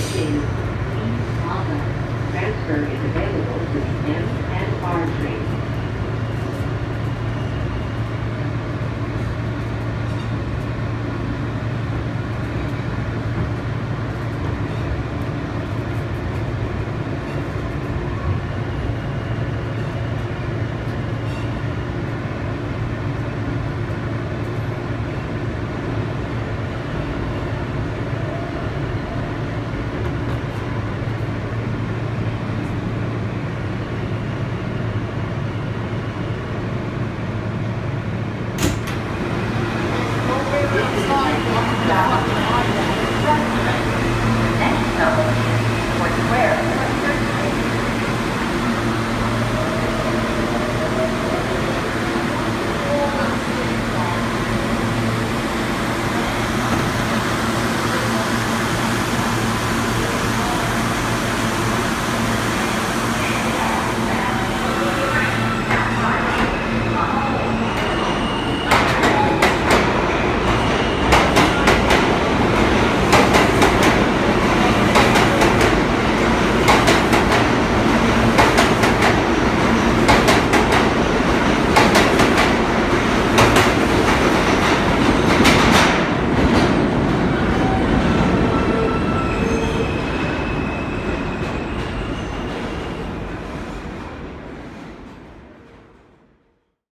East Plaza. Transfer is available to the M and R trains.